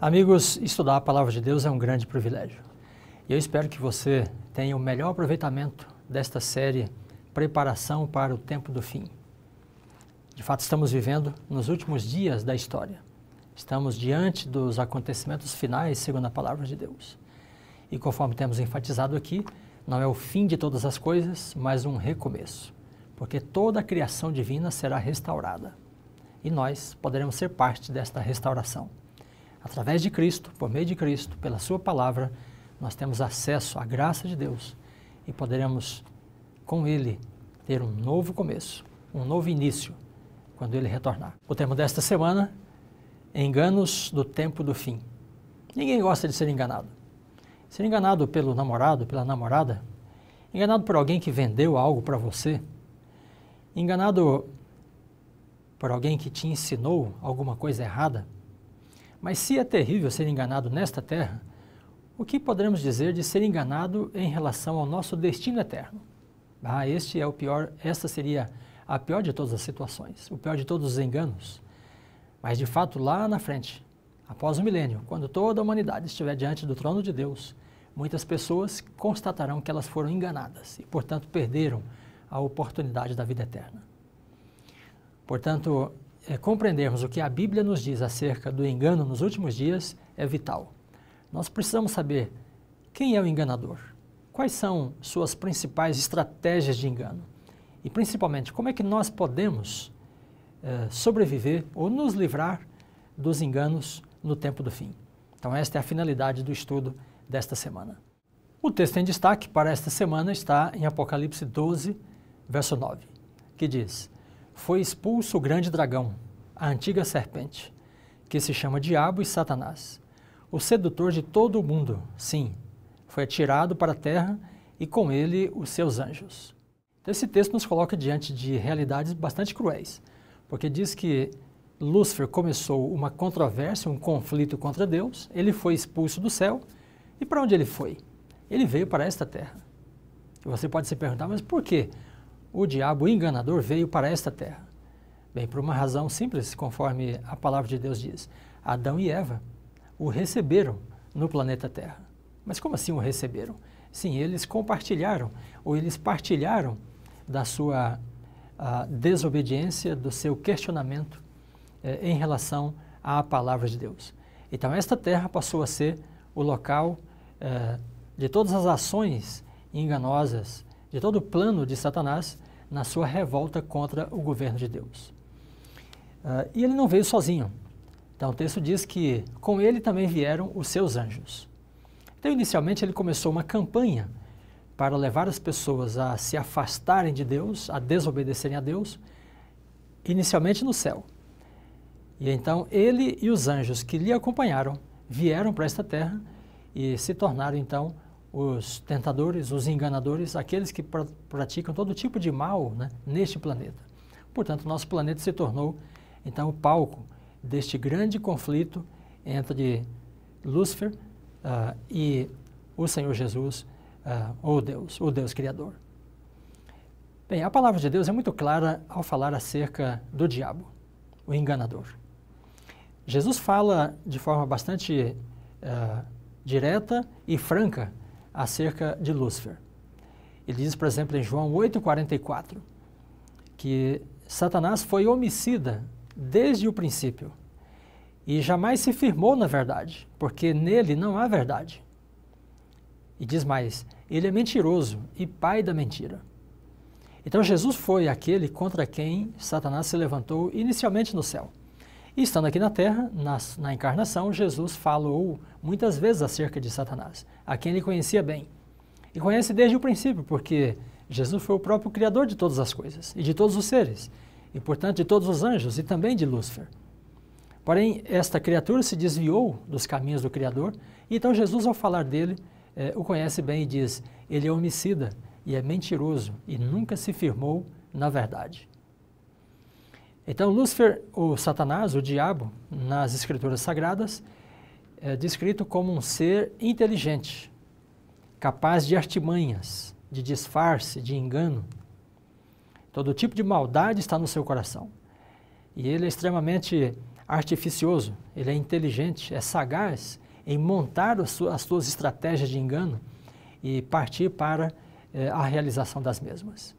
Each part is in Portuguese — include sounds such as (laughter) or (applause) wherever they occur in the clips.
Amigos, estudar a palavra de Deus é um grande privilégio. E eu espero que você tenha o melhor aproveitamento desta série Preparação para o Tempo do Fim. De fato, estamos vivendo nos últimos dias da história. Estamos diante dos acontecimentos finais, segundo a palavra de Deus. E conforme temos enfatizado aqui, não é o fim de todas as coisas, mas um recomeço, porque toda a criação divina será restaurada. E nós poderemos ser parte desta restauração. Através de Cristo, por meio de Cristo, pela Sua palavra, nós temos acesso à graça de Deus e poderemos, com Ele, ter um novo começo, um novo início, quando Ele retornar. O tema desta semana: Enganos do tempo do fim. Ninguém gosta de ser enganado. Ser enganado pelo namorado, pela namorada, enganado por alguém que vendeu algo para você, enganado por alguém que te ensinou alguma coisa errada mas se é terrível ser enganado nesta terra, o que poderemos dizer de ser enganado em relação ao nosso destino eterno? Ah, este é o pior, esta seria a pior de todas as situações, o pior de todos os enganos. Mas de fato, lá na frente, após o milênio, quando toda a humanidade estiver diante do trono de Deus, muitas pessoas constatarão que elas foram enganadas e, portanto, perderam a oportunidade da vida eterna. Portanto, é, compreendermos o que a Bíblia nos diz acerca do engano nos últimos dias é vital. Nós precisamos saber quem é o enganador, quais são suas principais estratégias de engano e, principalmente, como é que nós podemos é, sobreviver ou nos livrar dos enganos no tempo do fim. Então, esta é a finalidade do estudo desta semana. O texto em destaque para esta semana está em Apocalipse 12, verso 9, que diz: foi expulso o grande dragão, a antiga serpente, que se chama Diabo e Satanás, o sedutor de todo o mundo. Sim, foi atirado para a terra e com ele os seus anjos. Esse texto nos coloca diante de realidades bastante cruéis, porque diz que Lúcifer começou uma controvérsia, um conflito contra Deus, ele foi expulso do céu, e para onde ele foi? Ele veio para esta terra. E você pode se perguntar, mas por quê? O diabo enganador veio para esta terra? Bem, por uma razão simples, conforme a palavra de Deus diz. Adão e Eva o receberam no planeta Terra. Mas como assim o receberam? Sim, eles compartilharam, ou eles partilharam da sua desobediência, do seu questionamento eh, em relação à palavra de Deus. Então, esta terra passou a ser o local eh, de todas as ações enganosas de todo o plano de Satanás na sua revolta contra o governo de Deus. Uh, e ele não veio sozinho. Então o texto diz que com ele também vieram os seus anjos. Então, inicialmente, ele começou uma campanha para levar as pessoas a se afastarem de Deus, a desobedecerem a Deus, inicialmente no céu. E então ele e os anjos que lhe acompanharam vieram para esta terra e se tornaram então os tentadores, os enganadores, aqueles que pr praticam todo tipo de mal né, neste planeta. Portanto, nosso planeta se tornou, então, o palco deste grande conflito entre Lúcifer uh, e o Senhor Jesus, uh, ou Deus, o Deus Criador. Bem, a palavra de Deus é muito clara ao falar acerca do diabo, o enganador. Jesus fala de forma bastante uh, direta e franca acerca de Lúcifer. Ele diz, por exemplo, em João 8,44, que Satanás foi homicida desde o princípio e jamais se firmou na verdade, porque nele não há verdade. E diz mais: ele é mentiroso e pai da mentira. Então Jesus foi aquele contra quem Satanás se levantou inicialmente no céu. E estando aqui na terra, na, na encarnação, Jesus falou muitas vezes acerca de Satanás, a quem ele conhecia bem. E conhece desde o princípio, porque Jesus foi o próprio Criador de todas as coisas e de todos os seres, e portanto de todos os anjos e também de Lúcifer. Porém, esta criatura se desviou dos caminhos do Criador, e então Jesus, ao falar dele, eh, o conhece bem e diz: ele é homicida e é mentiroso e nunca se firmou na verdade. Então, Lúcifer, o Satanás, o diabo, nas Escrituras Sagradas, é descrito como um ser inteligente, capaz de artimanhas, de disfarce, de engano. Todo tipo de maldade está no seu coração. E ele é extremamente artificioso, ele é inteligente, é sagaz em montar as suas estratégias de engano e partir para eh, a realização das mesmas.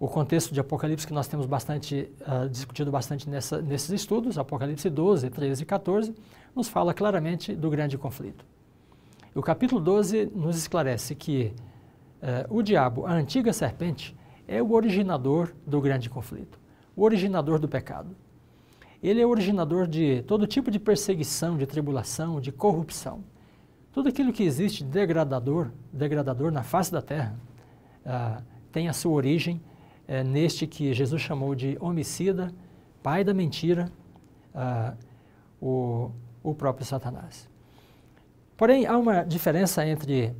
O contexto de Apocalipse que nós temos bastante uh, discutido bastante nessa, nesses estudos, Apocalipse 12, 13 e 14, nos fala claramente do grande conflito. O capítulo 12 nos esclarece que uh, o diabo, a antiga serpente, é o originador do grande conflito, o originador do pecado. Ele é o originador de todo tipo de perseguição, de tribulação, de corrupção. Tudo aquilo que existe degradador, degradador na face da terra, uh, tem a sua origem uh, neste que Jesus chamou de homicida, pai da mentira, uh, o, o próprio Satanás. Porém, há uma diferença entre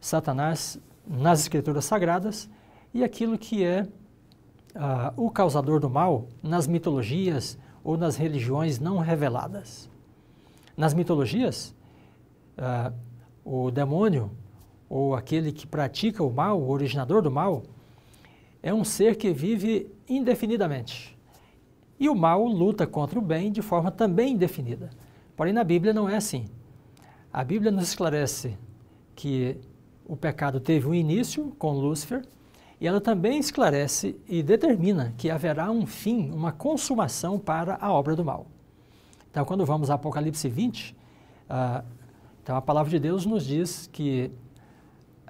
Satanás nas escrituras sagradas e aquilo que é uh, o causador do mal nas mitologias ou nas religiões não reveladas. Nas mitologias, uh, o demônio ou aquele que pratica o mal, o originador do mal, é um ser que vive indefinidamente. E o mal luta contra o bem de forma também indefinida. Porém, na Bíblia não é assim. A Bíblia nos esclarece que o pecado teve um início com Lúcifer e ela também esclarece e determina que haverá um fim, uma consumação para a obra do mal. Então, quando vamos a Apocalipse 20, uh, ah, então a palavra de Deus nos diz que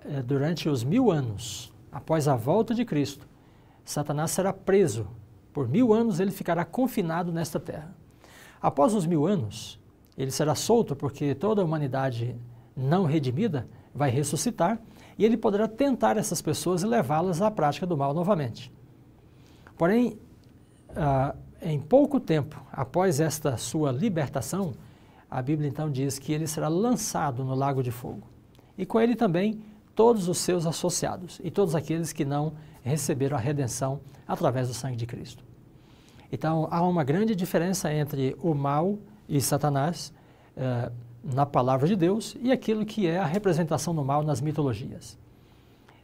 uh, durante os mil anos, após a volta de Cristo, Satanás será preso. Por mil anos ele ficará confinado nesta terra. Após os mil anos, ele será solto porque toda a humanidade não redimida vai ressuscitar e ele poderá tentar essas pessoas e levá-las à prática do mal novamente. Porém, ah, em pouco tempo após esta sua libertação, a Bíblia então diz que ele será lançado no lago de fogo. E com ele também todos os seus associados e todos aqueles que não receberam a redenção através do sangue de Cristo. Então há uma grande diferença entre o mal e Satanás. Eh, na palavra de Deus e aquilo que é a representação do mal nas mitologias.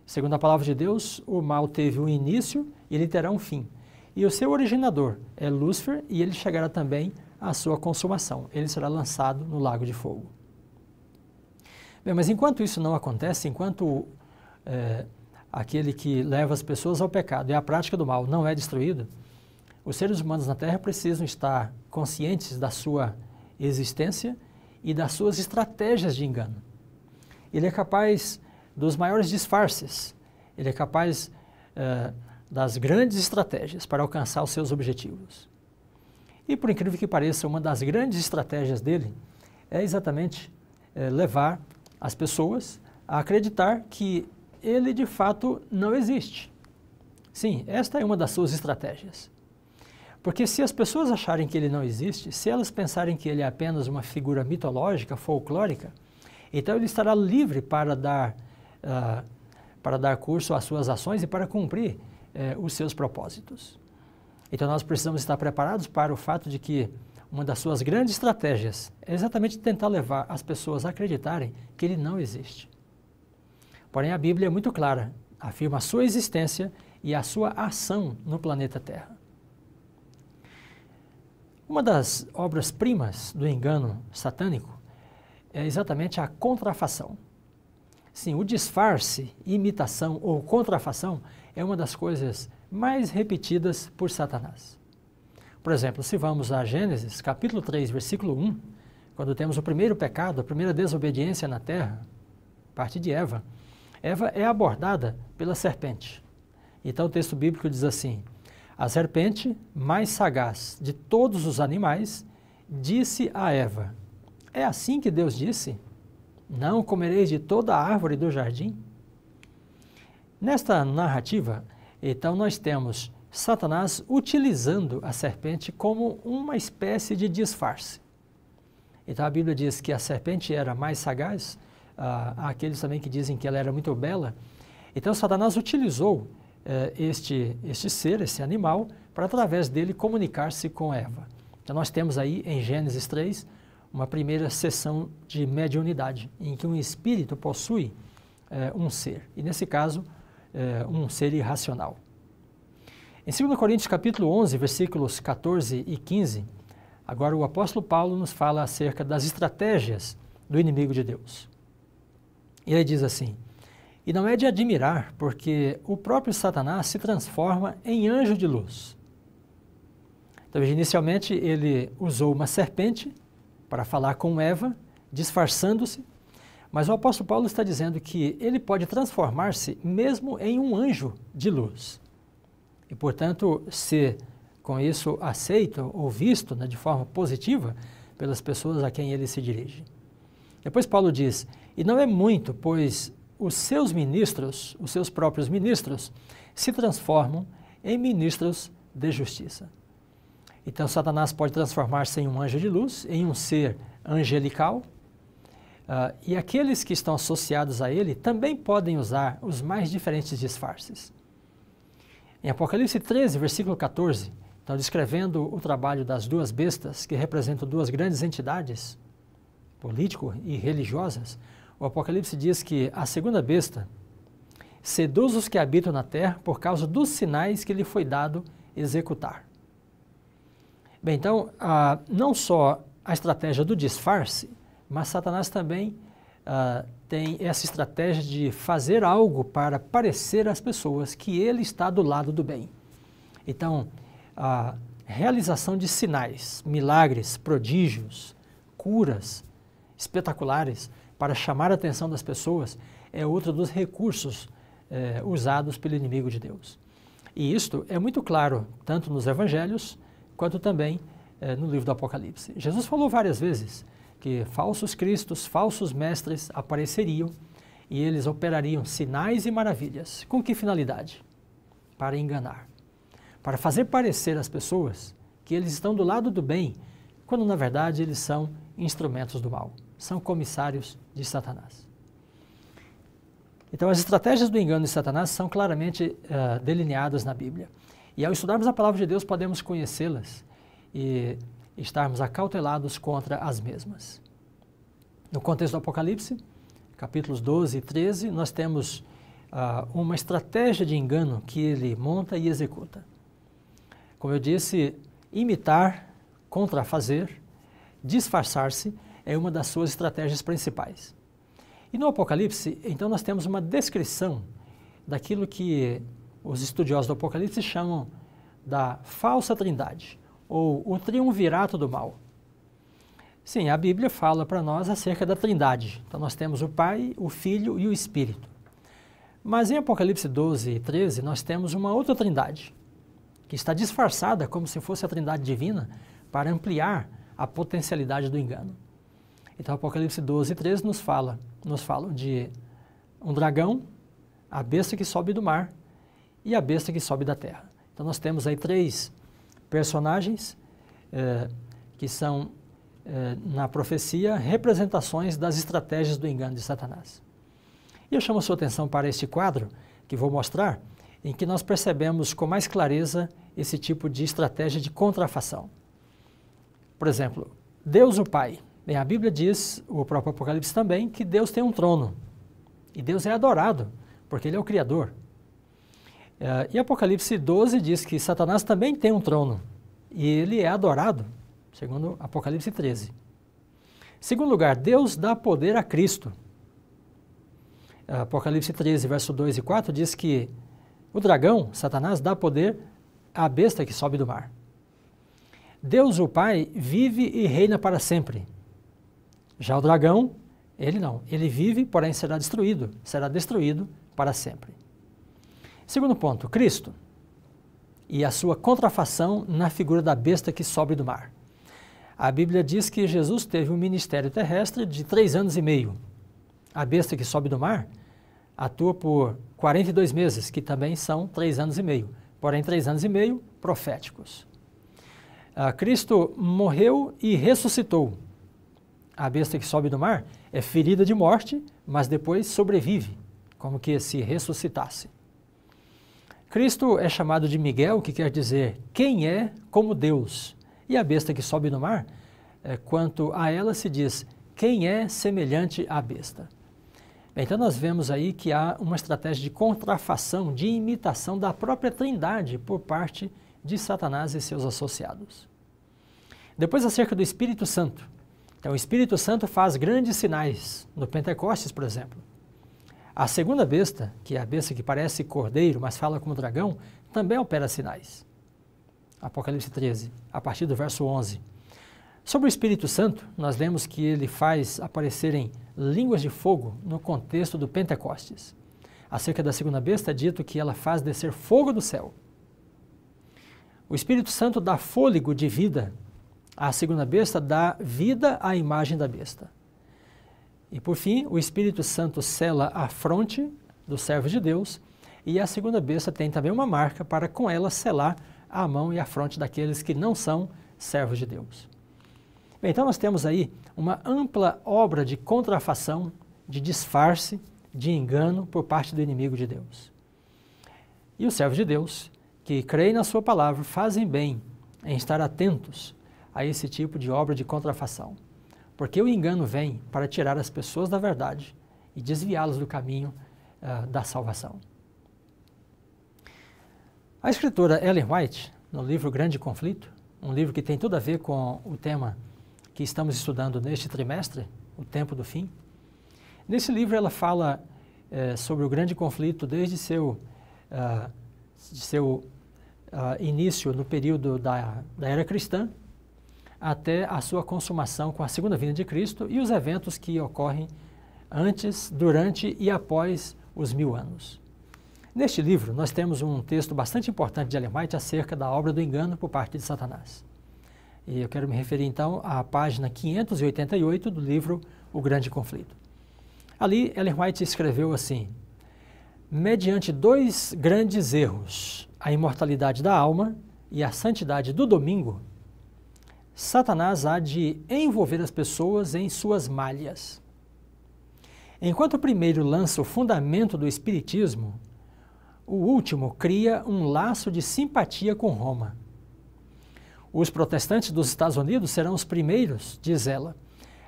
Segundo a palavra de Deus, o mal teve um início e ele terá um fim. E o seu originador é Lúcifer e ele chegará também à sua consumação. Ele será lançado no lago de fogo. Bem, mas enquanto isso não acontece, enquanto é, aquele que leva as pessoas ao pecado e à prática do mal não é destruído, os seres humanos na Terra precisam estar conscientes da sua existência e das suas estratégias de engano. Ele é capaz dos maiores disfarces, ele é capaz uh, das grandes estratégias para alcançar os seus objetivos. E por incrível que pareça, uma das grandes estratégias dele é exatamente uh, levar as pessoas a acreditar que ele de fato não existe. Sim, esta é uma das suas estratégias. Porque se as pessoas acharem que ele não existe, se elas pensarem que ele é apenas uma figura mitológica, folclórica, então ele estará livre para dar, uh, para dar curso às suas ações e para cumprir uh, os seus propósitos. Então nós precisamos estar preparados para o fato de que uma das suas grandes estratégias é exatamente tentar levar as pessoas a acreditarem que ele não existe. Porém, a Bíblia é muito clara, afirma a sua existência e a sua ação no planeta Terra. Uma das obras-primas do engano satânico é exatamente a contrafação. Sim, o disfarce, imitação ou contrafação é uma das coisas mais repetidas por Satanás. Por exemplo, se vamos a Gênesis, capítulo 3, versículo 1, quando temos o primeiro pecado, a primeira desobediência na terra, parte de Eva, Eva é abordada pela serpente. Então o texto bíblico diz assim: a serpente, mais sagaz de todos os animais, disse a Eva: É assim que Deus disse? Não comereis de toda a árvore do jardim? Nesta narrativa, então, nós temos Satanás utilizando a serpente como uma espécie de disfarce. Então, a Bíblia diz que a serpente era mais sagaz, ah, há aqueles também que dizem que ela era muito bela. Então, Satanás utilizou eh, este, este ser, esse animal, para através dele comunicar-se com Eva. Então nós temos aí em Gênesis 3 uma primeira sessão de mediunidade, em que um espírito possui eh, um ser, e nesse caso, eh, um ser irracional. Em 2 Coríntios capítulo 11, versículos 14 e 15, Agora, o apóstolo Paulo nos fala acerca das estratégias do inimigo de Deus. Ele diz assim: E não é de admirar, porque o próprio Satanás se transforma em anjo de luz. Então, inicialmente, ele usou uma serpente para falar com Eva, disfarçando-se, mas o apóstolo Paulo está dizendo que ele pode transformar-se mesmo em um anjo de luz. E, portanto, ser com isso aceito ou visto né, de forma positiva pelas pessoas a quem ele se dirige. Depois Paulo diz: E não é muito, pois os seus ministros, os seus próprios ministros, se transformam em ministros de justiça. Então, Satanás pode transformar-se em um anjo de luz, em um ser angelical, uh, e aqueles que estão associados a ele também podem usar os mais diferentes disfarces. Em Apocalipse 13, versículo 14, então, descrevendo o trabalho das duas bestas, que representam duas grandes entidades, político e religiosas, o Apocalipse diz que a segunda besta seduz os que habitam na terra por causa dos sinais que lhe foi dado executar. Bem, então, ah, não só a estratégia do disfarce, mas Satanás também ah, tem essa estratégia de fazer algo para parecer às pessoas que ele está do lado do bem. Então, a realização de sinais, milagres, prodígios, curas espetaculares para chamar a atenção das pessoas é outro dos recursos é, usados pelo inimigo de Deus. E isto é muito claro tanto nos evangelhos quanto também é, no livro do Apocalipse. Jesus falou várias vezes que falsos cristos, falsos mestres apareceriam e eles operariam sinais e maravilhas. Com que finalidade? Para enganar para fazer parecer às pessoas que eles estão do lado do bem, quando na verdade eles são instrumentos do mal, são comissários de Satanás. Então, as estratégias do engano de Satanás são claramente uh, delineadas na Bíblia. E ao estudarmos a palavra de Deus, podemos conhecê-las e estarmos acautelados contra as mesmas. No contexto do Apocalipse, capítulos 12 e 13, nós temos uh, uma estratégia de engano que ele monta e executa. Como eu disse, imitar, contrafazer, disfarçar-se é uma das suas estratégias principais. E no Apocalipse, então, nós temos uma descrição daquilo que os estudiosos do Apocalipse chamam da falsa trindade, ou o triunvirato do mal. Sim, a Bíblia fala para nós acerca da trindade. Então, nós temos o Pai, o Filho e o Espírito. Mas em Apocalipse 12 e 13, nós temos uma outra trindade, que está disfarçada como se fosse a trindade divina para ampliar a potencialidade do engano. Então, Apocalipse 12 e 13 nos fala, nos fala de um dragão, a besta que sobe do mar e a besta que sobe da terra. Então, nós temos aí três personagens eh, que são, eh, na profecia, representações das estratégias do engano de Satanás. E eu chamo a sua atenção para este quadro que vou mostrar, em que nós percebemos com mais clareza esse tipo de estratégia de contrafação. Por exemplo, Deus o Pai. Bem, a Bíblia diz, o próprio Apocalipse também, que Deus tem um trono. E Deus é adorado, porque Ele é o Criador. Uh, e Apocalipse 12 diz que Satanás também tem um trono. E ele é adorado, segundo Apocalipse 13. Segundo lugar, Deus dá poder a Cristo. Apocalipse 13, verso 2 e 4 diz que o dragão, Satanás, dá poder à besta que sobe do mar. Deus, o Pai, vive e reina para sempre. Já o dragão, ele não. Ele vive, porém será destruído. Será destruído para sempre. Segundo ponto, Cristo e a sua contrafação na figura da besta que sobe do mar. A Bíblia diz que Jesus teve um ministério terrestre de três anos e meio. A besta que sobe do mar atua por 42 meses, que também são três anos e meio porém três anos e meio proféticos. Ah, Cristo morreu e ressuscitou. A besta que sobe do mar é ferida de morte, mas depois sobrevive, como que se ressuscitasse. Cristo é chamado de Miguel, que quer dizer quem é como Deus. E a besta que sobe no mar, é, quanto a ela se diz quem é semelhante à besta. Então nós vemos aí que há uma estratégia de contrafação, de imitação da própria Trindade por parte de Satanás e seus associados. Depois, acerca do Espírito Santo. Então, o Espírito Santo faz grandes sinais, no Pentecostes, por exemplo. A segunda besta, que é a besta que parece cordeiro, mas fala como dragão, também opera sinais. Apocalipse 13, a partir do verso 11. Sobre o Espírito Santo, nós lemos que ele faz aparecerem línguas de fogo no contexto do Pentecostes. Acerca da segunda besta é dito que ela faz descer fogo do céu. O Espírito Santo dá fôlego de vida à segunda besta, dá vida à imagem da besta. E por fim, o Espírito Santo sela a fronte do servo de Deus, e a segunda besta tem também uma marca para com ela selar a mão e a fronte daqueles que não são servos de Deus. Bem, então nós temos aí uma ampla obra de contrafação, de disfarce, de engano por parte do inimigo de Deus. E os servos de Deus, que creem na sua palavra, fazem bem em estar atentos a esse tipo de obra de contrafação. Porque o engano vem para tirar as pessoas da verdade e desviá-las do caminho uh, da salvação. A escritora Ellen White, no livro Grande Conflito, um livro que tem tudo a ver com o tema que estamos estudando neste trimestre, o tempo do fim. Nesse livro ela fala eh, sobre o grande conflito desde seu, uh, de seu uh, início no período da, da era cristã até a sua consumação com a segunda vinda de Cristo e os eventos que ocorrem antes, durante e após os mil anos. Neste livro, nós temos um texto bastante importante de Ellen acerca da obra do engano por parte de Satanás. E eu quero me referir então à página 588 do livro O Grande Conflito. Ali, Ellen White escreveu assim: Mediante dois grandes erros, a imortalidade da alma e a santidade do domingo, Satanás há de envolver as pessoas em suas malhas. Enquanto o primeiro lança o fundamento do Espiritismo, o último cria um laço de simpatia com Roma. Os protestantes dos Estados Unidos serão os primeiros, diz ela,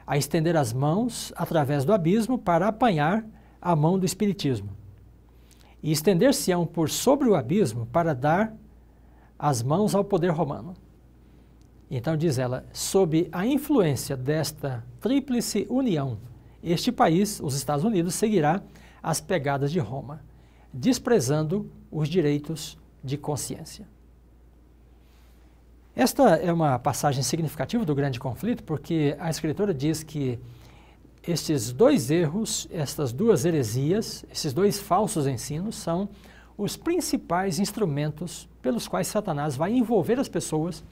a estender as mãos através do abismo para apanhar a mão do Espiritismo. E estender-se-ão por sobre o abismo para dar as mãos ao poder romano. Então, diz ela, sob a influência desta tríplice união, este país, os Estados Unidos, seguirá as pegadas de Roma, desprezando os direitos de consciência. Esta é uma passagem significativa do grande conflito, porque a escritora diz que estes dois erros, estas duas heresias, esses dois falsos ensinos são os principais instrumentos pelos quais Satanás vai envolver as pessoas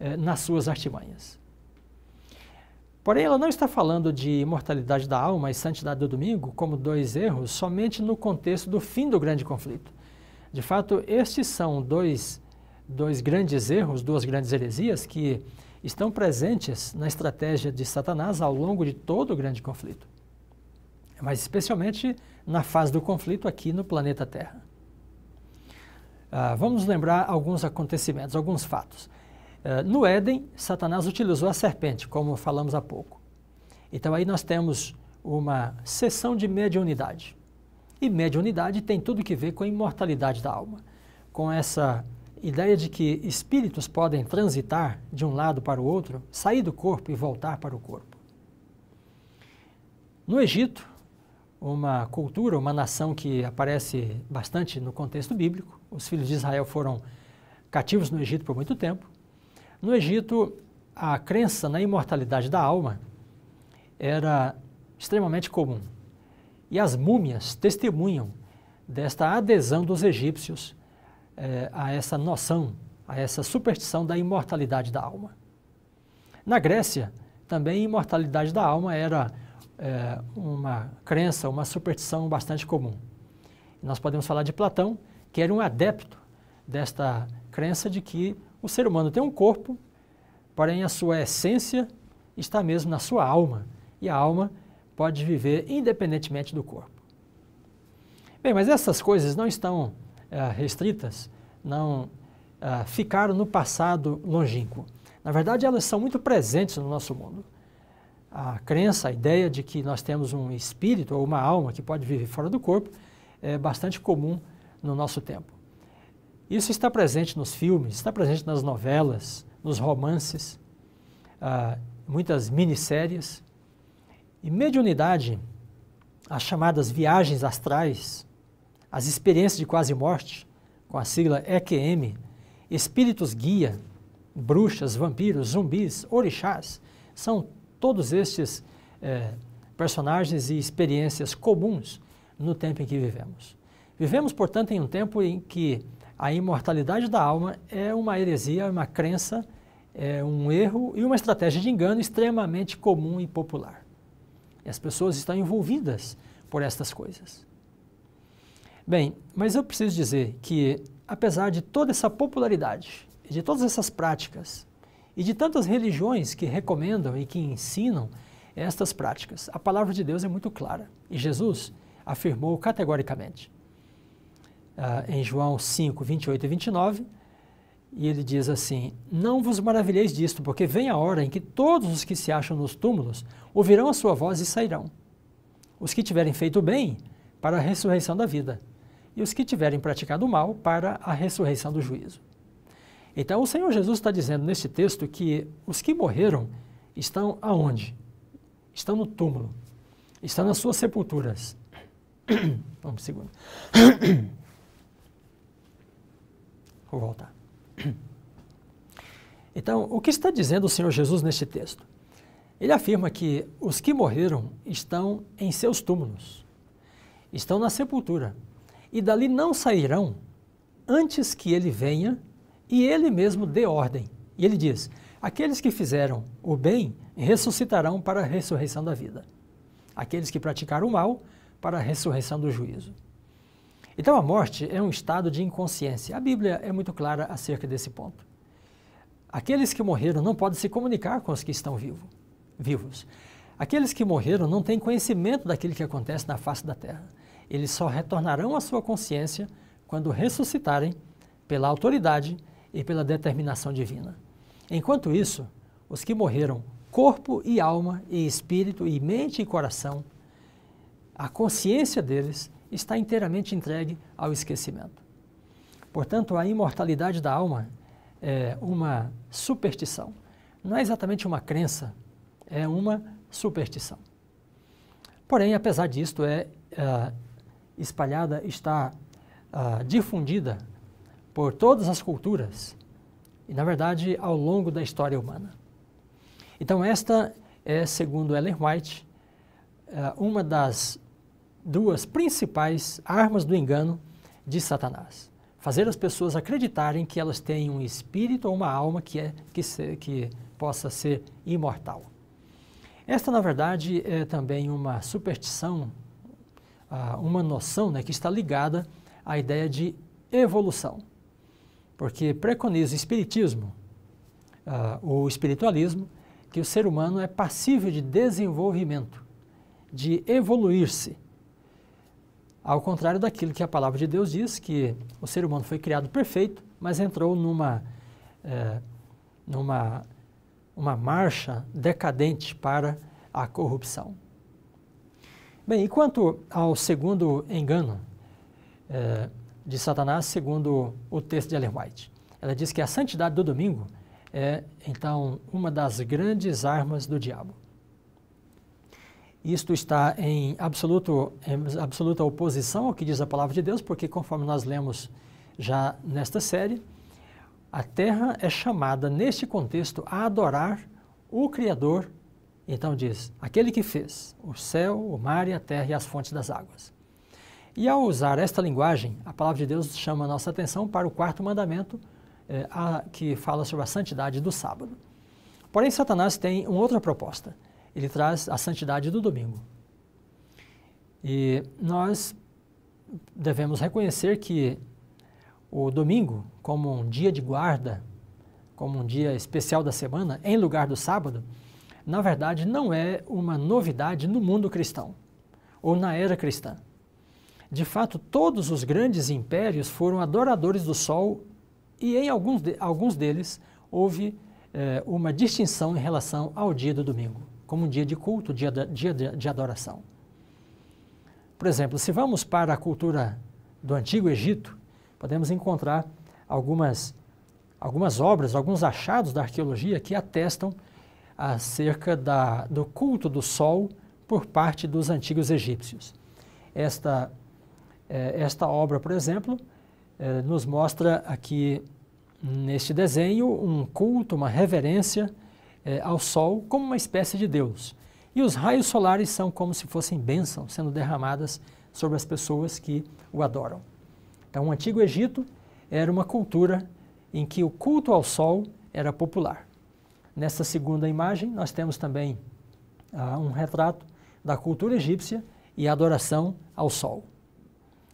eh, nas suas artimanhas. Porém, ela não está falando de imortalidade da alma e santidade do domingo como dois erros somente no contexto do fim do grande conflito. De fato, estes são dois, dois grandes erros, duas grandes heresias que estão presentes na estratégia de Satanás ao longo de todo o grande conflito, mas especialmente na fase do conflito aqui no planeta Terra. Ah, vamos lembrar alguns acontecimentos, alguns fatos. Uh, no Éden, Satanás utilizou a serpente, como falamos há pouco. Então aí nós temos uma sessão de mediunidade. E mediunidade tem tudo que ver com a imortalidade da alma, com essa ideia de que espíritos podem transitar de um lado para o outro, sair do corpo e voltar para o corpo. No Egito, uma cultura, uma nação que aparece bastante no contexto bíblico, os filhos de Israel foram cativos no Egito por muito tempo. No Egito, a crença na imortalidade da alma era extremamente comum. E as múmias testemunham desta adesão dos egípcios eh, a essa noção, a essa superstição da imortalidade da alma. Na Grécia, também a imortalidade da alma era eh, uma crença, uma superstição bastante comum. Nós podemos falar de Platão, que era um adepto desta crença de que o ser humano tem um corpo, porém a sua essência está mesmo na sua alma, e a alma pode viver independentemente do corpo. Bem, mas essas coisas não estão uh, restritas, não uh, ficaram no passado longínquo. Na verdade, elas são muito presentes no nosso mundo. A crença, a ideia de que nós temos um espírito ou uma alma que pode viver fora do corpo é bastante comum no nosso tempo. Isso está presente nos filmes, está presente nas novelas, nos romances. uh, muitas minisséries. E mediunidade, as chamadas viagens astrais, as experiências de quase morte, com a sigla EQM, espíritos guia, bruxas, vampiros, zumbis, orixás, são todos estes eh, personagens e experiências comuns no tempo em que vivemos. Vivemos, portanto, em um tempo em que a imortalidade da alma é uma heresia, uma crença, é um erro e uma estratégia de engano extremamente comum e popular. E as pessoas estão envolvidas por estas coisas. Bem, mas eu preciso dizer que, apesar de toda essa popularidade, de todas essas práticas, e de tantas religiões que recomendam e que ensinam estas práticas, a palavra de Deus é muito clara. E Jesus afirmou categoricamente uh, em João 5, 28 e 29, e ele diz assim: Não vos maravilheis disto, porque vem a hora em que todos os que se acham nos túmulos ouvirão a sua voz e sairão. Os que tiverem feito bem, para a ressurreição da vida, e os que tiverem praticado mal, para a ressurreição do juízo. Então, o Senhor Jesus está dizendo neste texto que os que morreram estão aonde? Estão no túmulo, estão nas suas sepulturas. (coughs) Vamos segundo. (coughs) Vou voltar. (clears throat) Então, o que está dizendo o Senhor Jesus neste texto? Ele afirma que os que morreram estão em seus túmulos, estão na sepultura, e dali não sairão antes que ele venha e ele mesmo dê ordem. E ele diz: Aqueles que fizeram o bem ressuscitarão para a ressurreição da vida, aqueles que praticaram o mal para a ressurreição do juízo. Então, a morte é um estado de inconsciência. A Bíblia é muito clara acerca desse ponto. Aqueles que morreram não podem se comunicar com os que estão vivo, vivos. Aqueles que morreram não têm conhecimento daquilo que acontece na face da terra. Eles só retornarão à sua consciência quando ressuscitarem pela autoridade e pela determinação divina. Enquanto isso, os que morreram, corpo e alma e espírito e mente e coração, a consciência deles está inteiramente entregue ao esquecimento. Portanto, a imortalidade da alma é uma superstição. Não é exatamente uma crença, é uma superstição. Porém, apesar disto, é, é espalhada, está é, difundida por todas as culturas e, na verdade, ao longo da história humana. Então, esta é, segundo Ellen White, é, uma das duas principais armas do engano de Satanás. Fazer as pessoas acreditarem que elas têm um espírito ou uma alma que, é, que, se, que possa ser imortal. Esta, na verdade, é também uma superstição, uh, uma noção né, que está ligada à ideia de evolução. Porque preconiza o espiritismo, uh, o espiritualismo, que o ser humano é passível de desenvolvimento, de evoluir-se ao contrário daquilo que a palavra de Deus diz, que o ser humano foi criado perfeito, mas entrou numa, é, numa uma marcha decadente para a corrupção. Bem, e quanto ao segundo engano é, de Satanás, segundo o texto de Ellen White? Ela diz que a santidade do domingo é, então, uma das grandes armas do diabo. Isto está em, absoluto, em absoluta oposição ao que diz a palavra de Deus, porque conforme nós lemos já nesta série, a terra é chamada neste contexto a adorar o Criador. Então diz, aquele que fez o céu, o mar e a terra e as fontes das águas. E ao usar esta linguagem, a palavra de Deus chama a nossa atenção para o quarto mandamento, eh, a, que fala sobre a santidade do sábado. Porém, Satanás tem uma outra proposta ele traz a santidade do domingo. E nós devemos reconhecer que o domingo, como um dia de guarda, como um dia especial da semana, em lugar do sábado, na verdade não é uma novidade no mundo cristão ou na era cristã. De fato, todos os grandes impérios foram adoradores do sol e em alguns, de, alguns deles houve eh, uma distinção em relação ao dia do domingo como um dia de culto, dia de, dia de adoração. Por exemplo, se vamos para a cultura do Antigo Egito, podemos encontrar algumas, algumas obras, alguns achados da arqueologia que atestam acerca da, do culto do sol por parte dos antigos egípcios. Esta, eh, esta obra, por exemplo, eh, nos mostra aqui neste desenho um culto, uma reverência eh, ao sol como uma espécie de Deus. E os raios solares são como se fossem bênçãos sendo derramadas sobre as pessoas que o adoram. Então, o Antigo Egito era uma cultura em que o culto ao sol era popular. Nessa segunda imagem, nós temos também ah, um retrato da cultura egípcia e a adoração ao sol.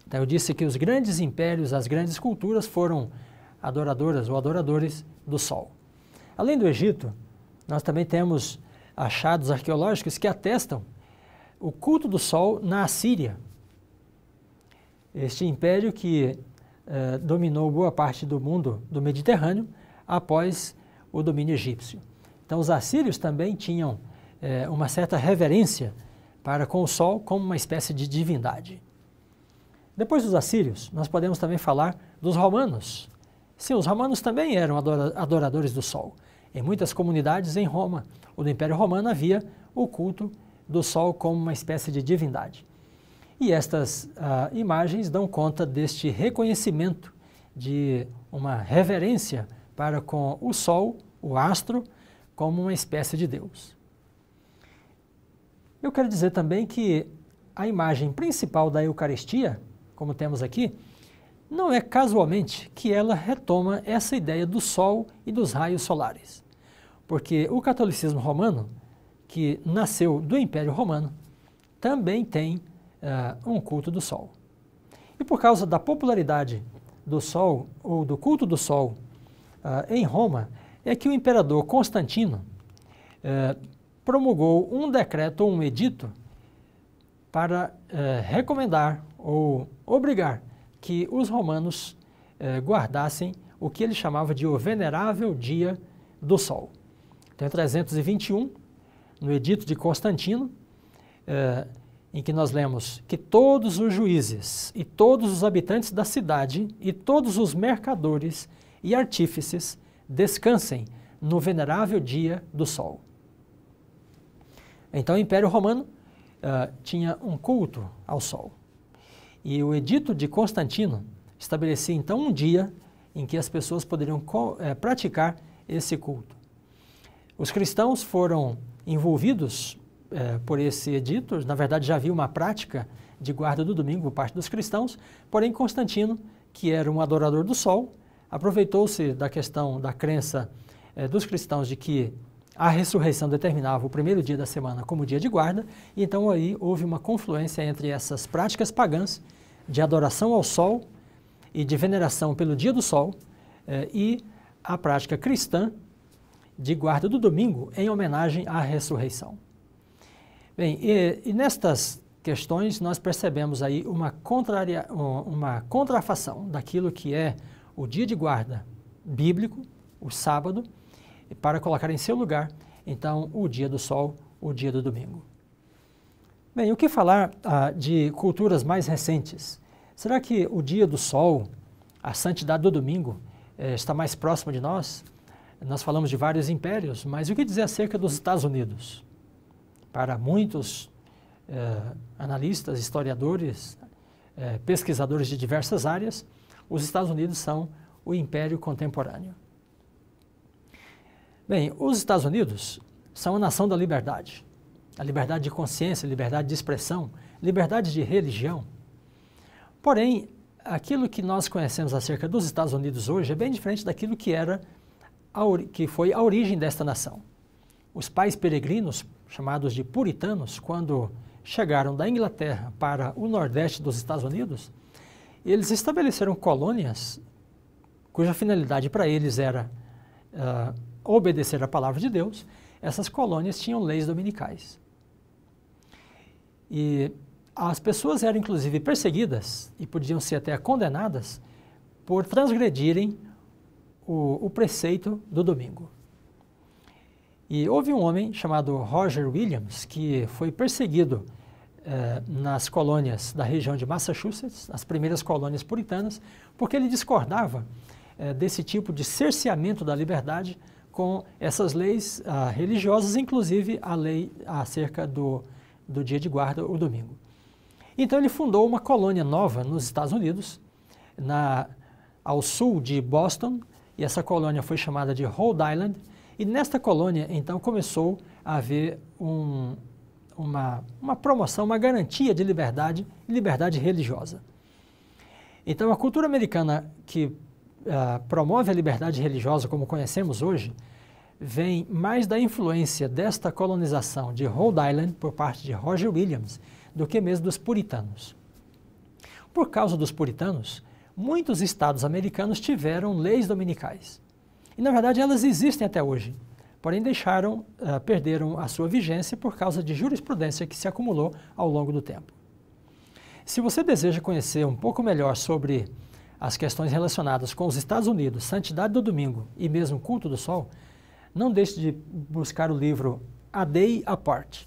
Então, eu disse que os grandes impérios, as grandes culturas foram adoradoras ou adoradores do sol. Além do Egito, nós também temos achados arqueológicos que atestam o culto do sol na Assíria. Este império que eh, dominou boa parte do mundo do Mediterrâneo após o domínio egípcio. Então, os assírios também tinham é, uma certa reverência para com o sol como uma espécie de divindade. Depois dos assírios, nós podemos também falar dos romanos. Sim, os romanos também eram adoradores do sol. Em muitas comunidades em Roma, ou do Império Romano, havia o culto do sol como uma espécie de divindade. E estas uh, imagens dão conta deste reconhecimento de uma reverência para com o Sol, o astro, como uma espécie de Deus. Eu quero dizer também que a imagem principal da Eucaristia, como temos aqui, não é casualmente que ela retoma essa ideia do Sol e dos raios solares. Porque o catolicismo romano, que nasceu do Império Romano, também tem uh, um culto do Sol. E por causa da popularidade do Sol, ou do culto do Sol uh, em Roma é que o imperador Constantino uh, promulgou um decreto ou um edito para recomendar ou obrigar que os romanos guardassem o que ele chamava de o venerável dia do sol. Então, em 321, no edito de Constantino, em que nós lemos que todos os juízes e todos os habitantes da cidade e todos os mercadores e artífices descansem no venerável dia do sol. Então o Império Romano uh, tinha um culto ao sol. E o Edito de Constantino estabelecia então um dia em que as pessoas poderiam eh, praticar esse culto. Os cristãos foram envolvidos eh, por esse edito, na verdade já havia uma prática de guarda do domingo por parte dos cristãos, porém Constantino, que era um adorador do sol, aproveitou-se da questão da crença eh, dos cristãos de que a ressurreição determinava o primeiro dia da semana como dia de guarda, e então aí houve uma confluência entre essas práticas pagãs de adoração ao sol e de veneração pelo dia do sol eh, e a prática cristã de guarda do domingo em homenagem à ressurreição. Bem, e, e nestas questões nós percebemos aí uma, contraria, uma contrafação daquilo que é o dia de guarda bíblico, o sábado, para colocar em seu lugar, então, o dia do sol, o dia do domingo. Bem, o que falar ah, de culturas mais recentes? Será que o dia do sol, a santidade do domingo, eh, está mais próximo de nós? Nós falamos de vários impérios, mas o que dizer acerca dos Estados Unidos? Para muitos eh, analistas, historiadores, eh, pesquisadores de diversas áreas, os Estados Unidos são o império contemporâneo. Bem, os Estados Unidos são a nação da liberdade. A liberdade de consciência, liberdade de expressão, liberdade de religião. Porém, aquilo que nós conhecemos acerca dos Estados Unidos hoje é bem diferente daquilo que era que foi a origem desta nação. Os pais peregrinos, chamados de puritanos, quando chegaram da Inglaterra para o nordeste dos Estados Unidos, eles estabeleceram colônias cuja finalidade para eles era uh, obedecer à palavra de Deus. Essas colônias tinham leis dominicais. E as pessoas eram inclusive perseguidas e podiam ser até condenadas por transgredirem o, o preceito do domingo. E houve um homem chamado Roger Williams que foi perseguido eh, nas colônias da região de Massachusetts, as primeiras colônias puritanas, porque ele discordava eh, desse tipo de cerceamento da liberdade com essas leis ah, religiosas, inclusive a lei acerca do, do dia de guarda, o domingo. Então ele fundou uma colônia nova nos Estados Unidos, na, ao sul de Boston, e essa colônia foi chamada de Rhode Island. E nesta colônia, então, começou a haver um, uma, uma promoção, uma garantia de liberdade, liberdade religiosa. Então, a cultura americana que uh, promove a liberdade religiosa, como conhecemos hoje, vem mais da influência desta colonização de Rhode Island por parte de Roger Williams do que mesmo dos puritanos. Por causa dos puritanos, muitos estados americanos tiveram leis dominicais. E na verdade elas existem até hoje, porém deixaram, uh, perderam a sua vigência por causa de jurisprudência que se acumulou ao longo do tempo. Se você deseja conhecer um pouco melhor sobre as questões relacionadas com os Estados Unidos, santidade do domingo e mesmo culto do sol, não deixe de buscar o livro A Day Apart.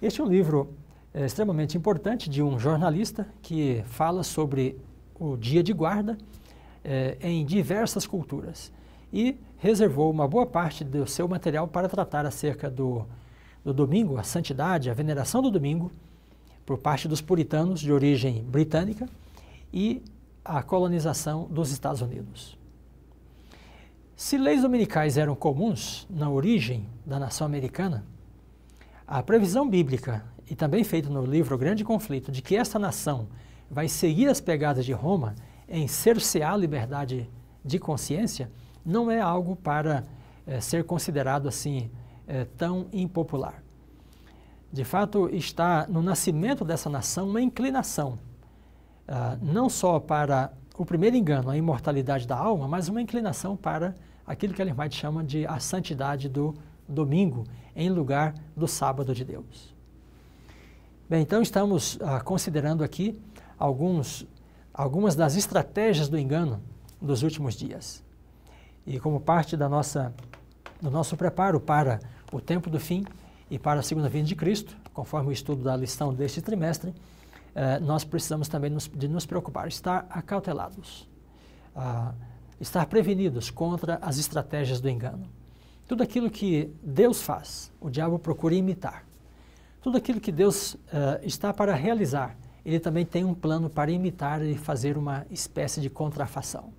Este é um livro é, extremamente importante de um jornalista que fala sobre o dia de guarda é, em diversas culturas e reservou uma boa parte do seu material para tratar acerca do, do domingo, a santidade, a veneração do domingo por parte dos puritanos de origem britânica e a colonização dos Estados Unidos. Se leis dominicais eram comuns na origem da nação americana, a previsão bíblica e também feita no livro Grande Conflito de que esta nação vai seguir as pegadas de Roma em cercear a liberdade de consciência não é algo para é, ser considerado assim é, tão impopular. De fato, está no nascimento dessa nação uma inclinação uh, não só para o primeiro engano, a imortalidade da alma, mas uma inclinação para aquilo que Ellen chama de a santidade do domingo, em lugar do sábado de Deus. Bem, então estamos uh, considerando aqui alguns, algumas das estratégias do engano dos últimos dias. E como parte da nossa, do nosso preparo para o tempo do fim e para a segunda vinda de Cristo, conforme o estudo da lição deste trimestre, eh, nós precisamos também nos, de nos preocupar, estar acautelados, uh, estar prevenidos contra as estratégias do engano. Tudo aquilo que Deus faz, o diabo procura imitar. Tudo aquilo que Deus uh, está para realizar, ele também tem um plano para imitar e fazer uma espécie de contrafação.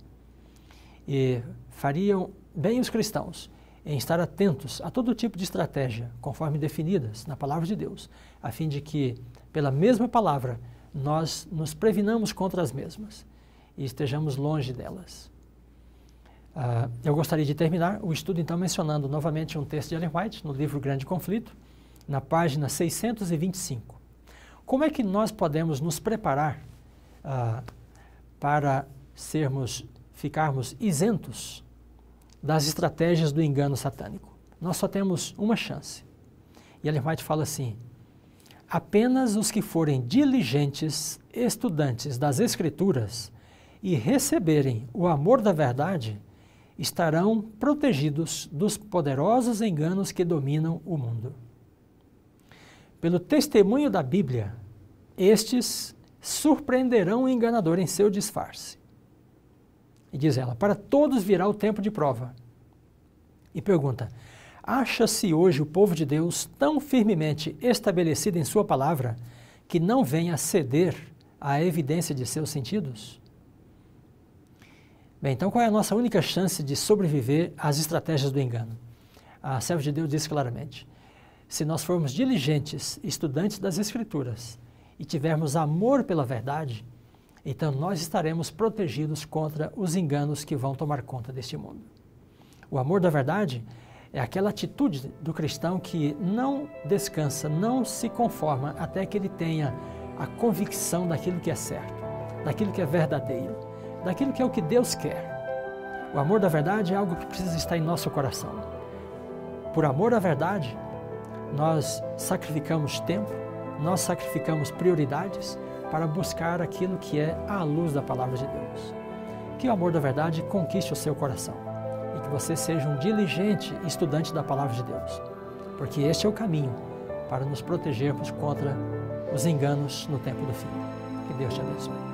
E fariam bem os cristãos em estar atentos a todo tipo de estratégia, conforme definidas na palavra de Deus, a fim de que pela mesma palavra, nós nos previnamos contra as mesmas e estejamos longe delas. Uh, eu gostaria de terminar o estudo, então, mencionando novamente um texto de Ellen White, no livro Grande Conflito, na página 625. Como é que nós podemos nos preparar uh, para sermos, ficarmos isentos das estratégias do engano satânico? Nós só temos uma chance. E Ellen White fala assim: Apenas os que forem diligentes estudantes das Escrituras e receberem o amor da verdade estarão protegidos dos poderosos enganos que dominam o mundo. Pelo testemunho da Bíblia, estes surpreenderão o enganador em seu disfarce. E diz ela: Para todos virá o tempo de prova. E pergunta: Acha-se hoje o povo de Deus tão firmemente estabelecido em Sua palavra que não vem a ceder à evidência de seus sentidos? Bem, então qual é a nossa única chance de sobreviver às estratégias do engano? A serva de Deus diz claramente: se nós formos diligentes, estudantes das Escrituras, e tivermos amor pela verdade, então nós estaremos protegidos contra os enganos que vão tomar conta deste mundo. O amor da verdade é aquela atitude do cristão que não descansa, não se conforma até que ele tenha a convicção daquilo que é certo, daquilo que é verdadeiro, daquilo que é o que Deus quer. O amor da verdade é algo que precisa estar em nosso coração. Por amor à verdade, nós sacrificamos tempo, nós sacrificamos prioridades para buscar aquilo que é a luz da palavra de Deus. Que o amor da verdade conquiste o seu coração e que você seja um diligente estudante da palavra de Deus, porque este é o caminho para nos protegermos contra os enganos no tempo do fim. Que Deus te abençoe.